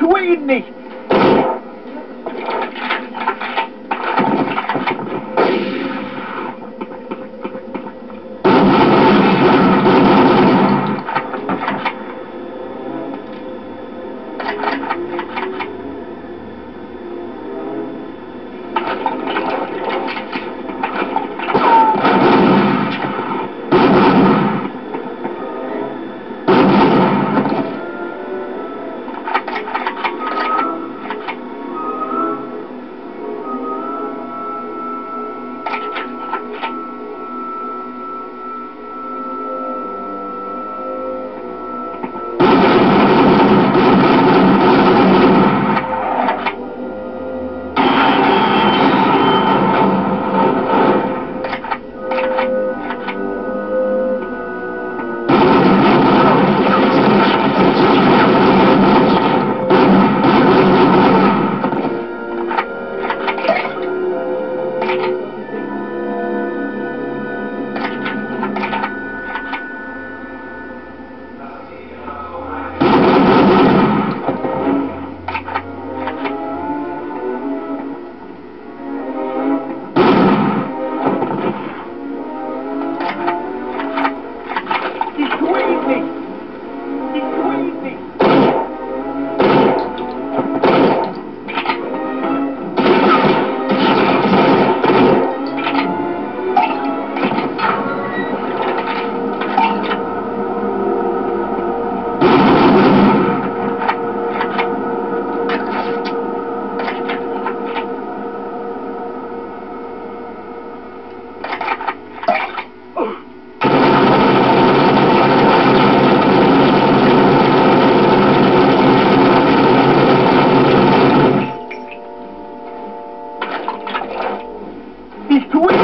tue ihn nicht! Tue ihn